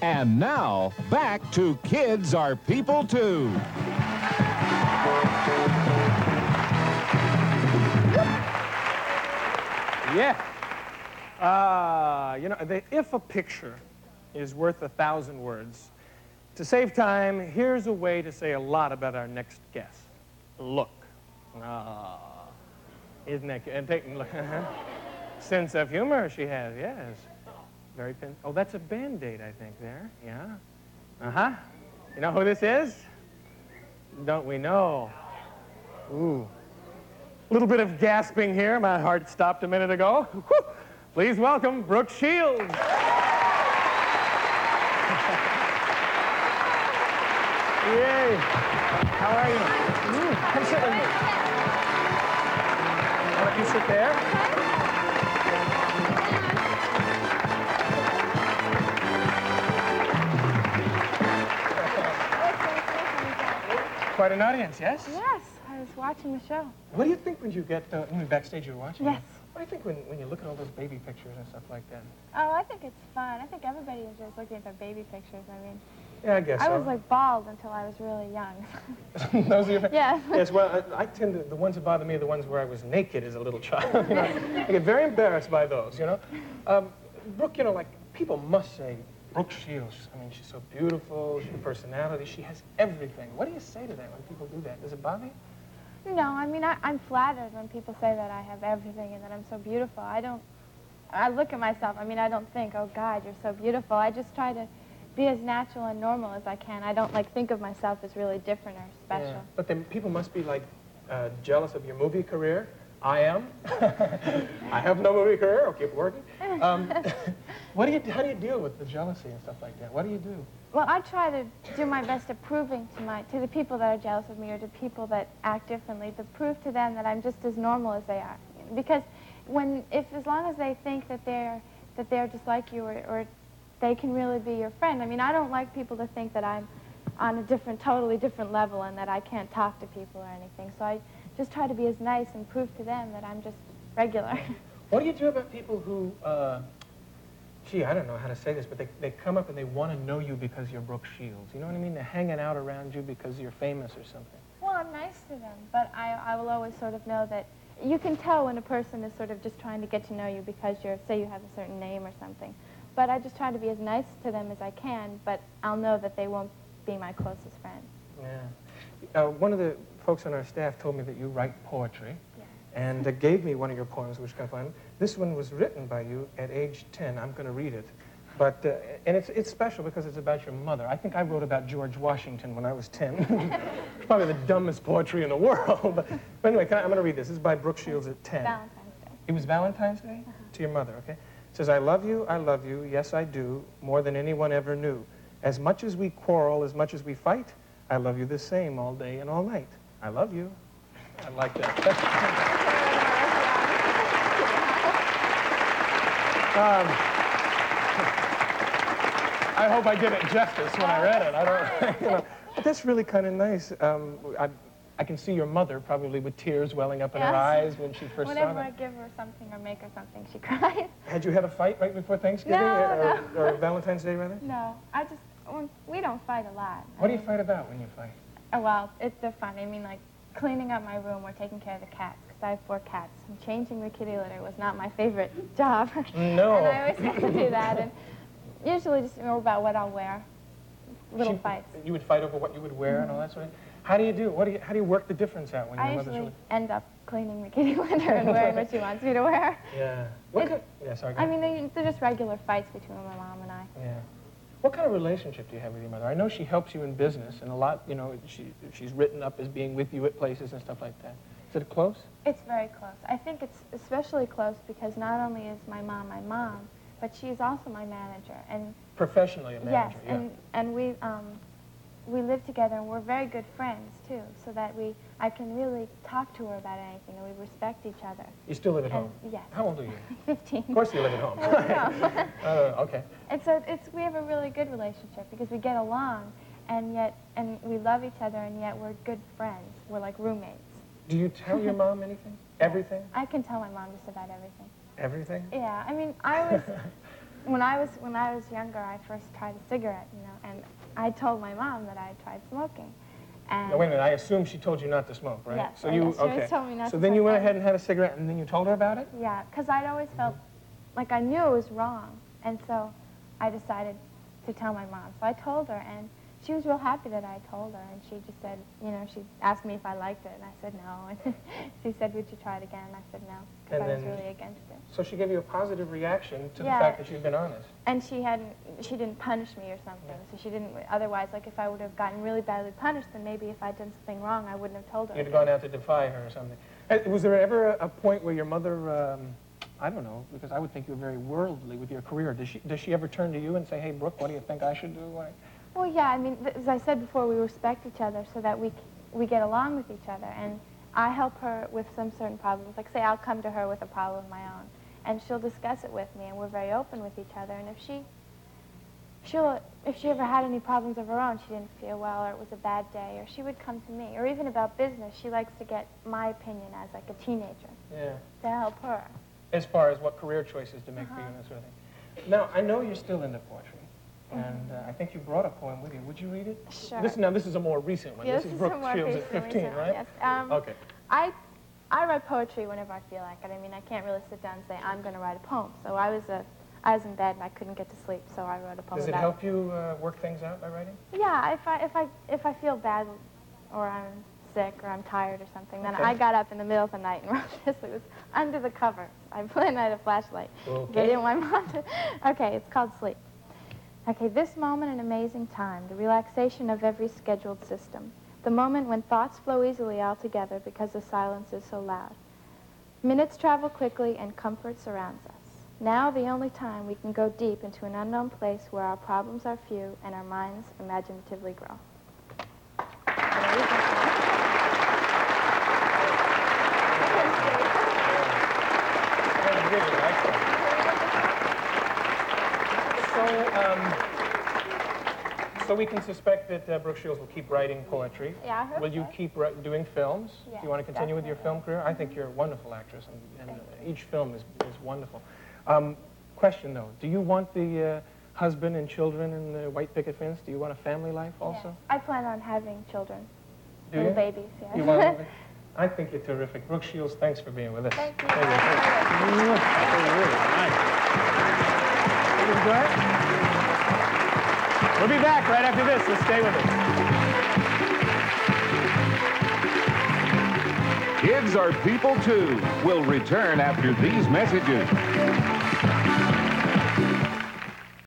And now, back to Kids Are People Too. Yeah. Uh, you know, the, if a picture is worth a thousand words, to save time, here's a way to say a lot about our next guest. Look. Ah, isn't that? And take look. Sense of humor she has, yes. Very pen. Oh, that's a Band-Aid, I think, there. Yeah. Uh-huh. You know who this is? Don't we know? Ooh. A little bit of gasping here. My heart stopped a minute ago. Whew. Please welcome Brooke Shields. Yay. How are you? Come sit with me. Why don't you sit there? Quite an audience, yes? Yes, I was watching the show. What do you think when you get, uh, when backstage you're watching? Yes. What do you think when, when you look at all those baby pictures and stuff like that? Oh, I think it's fun. I think everybody enjoys looking at their baby pictures. I mean, Yeah, I guess I so. was like bald until I was really young. Those are your Yeah. Yes, well, I, I tend to, the ones that bother me are the ones where I was naked as a little child. you know? I get very embarrassed by those, you know? Um, Brooke, you know, like, people must say, Brooke Shields, I mean, she's so beautiful, she's a personality, she has everything. What do you say to that when people do that? Does it bother you? no, I mean, I, I'm flattered when people say that I have everything and that I'm so beautiful. I don't, I look at myself, I mean, I don't think, oh, God, you're so beautiful. I just try to be as natural and normal as I can. I don't, like, think of myself as really different or special. Yeah. But then people must be, like, uh, jealous of your movie career. I am. I have no movie career. I'll keep working. Um, what do you, how do you deal with the jealousy and stuff like that? What do you do? Well, I try to do my best at proving to my to the people that are jealous of me or to people that act differently to prove to them that I'm just as normal as they are. Because when if as long as they think that they're that they're just like you or, or they can really be your friend. I mean, I don't like people to think that I'm on a different, totally different level and that I can't talk to people or anything. So I just try to be as nice and prove to them that I'm just regular. What do you do about people who, uh, gee, I don't know how to say this, but they, they come up and they want to know you because you're Brooke Shields. You know what I mean? They're hanging out around you because you're famous or something. Well, I'm nice to them, but I, I will always sort of know that you can tell when a person is sort of just trying to get to know you because you're, say you have a certain name or something. But I just try to be as nice to them as I can, but I'll know that they won't be my closest friend. Yeah. Uh, one of the folks on our staff told me that you write poetry Yeah. and uh, gave me one of your poems, which I find. This one was written by you at age 10. I'm going to read it. But, uh, and it's, it's special because it's about your mother. I think I wrote about George Washington when I was 10. it's probably the dumbest poetry in the world. but, but anyway, can I, I'm going to read this. This is by Brooke Shields at 10. Valentine's Day. It was Valentine's Day? To your mother, okay? It says, I love you, I love you, yes I do, more than anyone ever knew. As much as we quarrel, as much as we fight, I love you the same all day and all night. I love you. I like that. um, I hope I did it justice when I read it. I don't, you know, but that's really kind of nice. Um, I, I can see your mother probably with tears welling up in her eyes when she first Whenever saw I give her something or make her something, she cries. Had you had a fight right before Thanksgiving No, or, or Valentine's Day, rather? no, I just, we don't fight a lot. I What do you fight about when you fight? Oh, well, it's they're fun. I mean, like cleaning up my room or taking care of the cats, because I have four cats. And changing the kitty litter was not my favorite job. No. and I always have to do that. And usually just more about what I'll wear. Little She- fights. You would fight over what you would wear and all that sort of thing. How do you do? What do you, how do you work the difference out when your I mother's usually really? end up cleaning the kitty litter and wearing what she wants me to wear. Yeah. What It- kind, yeah, sorry. I mean, they, they're just regular fights between my mom and I. Yeah. What kind of relationship do you have with your mother? I know she helps you in business, and a lot, you know, she, she's written up as being with you at places and stuff like that. Is it close? It's very close. I think it's especially close because not only is my mom my mom, but she's also my manager. And Professionally, a manager, yes, yeah. and and we um, we live together and we're very good friends too. So that we I can really talk to her about anything and we respect each other. You still live at And home? yes, How old are you? 15. Of course you live at home. Uh, okay. And so it's we have a really good relationship because we get along, and yet and we love each other, and yet we're good friends. We're like roommates. Do you tell your mom anything? Everything? I can tell my mom just about everything. Everything? Yeah, I mean, I always, when I was when I was younger, I first tried a cigarette, you know, and I told my mom that I had tried smoking. And Now, wait a minute, I assume she told you not to smoke, right? Yes, so you, know. She okay. told me not so then you went ahead and had a cigarette, and then you told her about it? Yeah, because I'd always felt like I knew it was wrong, and so I decided to tell my mom. So I told her, and she was real happy that I told her, and she just said, you know, she asked me if I liked it, and I said no, and she said, would you try it again? And I said no, because I was then- really against it. So she gave you a positive reaction to Yeah. the fact that you've been honest. And she hadn't, she didn't punish me or something, so she didn't, otherwise, like if I would have gotten really badly punished, then maybe if I'd done something wrong, I wouldn't have told her. You'd have gone out to defy her or something. Uh, Was there ever a, a point where your mother, um, I don't know, because I would think you were very worldly with your career. Does she, does she ever turn to you and say, hey, Brooke, what do you think I should do? Like, Well, yeah, I mean, as I said before, we respect each other so that we, we get along with each other. And I help her with some certain problems. Like, say, I'll come to her with a problem of my own, and she'll discuss it with me, and we're very open with each other. And if she, she'll, if she ever had any problems of her own, she didn't feel well, or it was a bad day, or she would come to me. Or even about business, she likes to get my opinion as like a teenager yeah. to help her. As far as what career choices to make for uh-huh. you and that sort of thing. Now, I know you're still into poetry. And uh, I think you brought a poem with you. Would you read it? Sure. This, now, this is a more recent one. Yeah, this, this is is Brooke a more Shields at recent 15, one, right? yes. Um, okay. I, I write poetry whenever I feel like it. I mean, I can't really sit down and say, I'm going to write a poem. So I was, a, I was in bed and I couldn't get to sleep, so I wrote a poem Does it help you uh, work things out by writing? Yeah, if I, if, I, if I feel bad or I'm sick or I'm tired or something, then Okay. I got up in the middle of the night and wrote this. It was under the covers. I put at a flashlight. Okay. I didn't want my mom to... Okay, it's called Sleep. Okay, this moment an amazing time, the relaxation of every scheduled system, the moment when thoughts flow easily all together because the silence is so loud. Minutes travel quickly and comfort surrounds us. Now the only time we can go deep into an unknown place where our problems are few and our minds imaginatively grow. Um, so we can suspect that uh, Brooke Shields will keep writing poetry. Yeah, I hope Will you so. keep ri- doing films? Do you want to continue with your film definitely. career? I think you're a wonderful actress, and, and uh, each film is, is wonderful. Um, question, though. Do you want the uh, husband and children and the white picket fence? Do you want a family life also? Yes. I plan on having children, Do little you? babies, yeah. You want I think you're terrific. Brooke Shields, thanks for being with us. Thank you. Thank you. Did you enjoy it? We'll be back right after this, so stay with us. Kids are people too. Will return after these messages.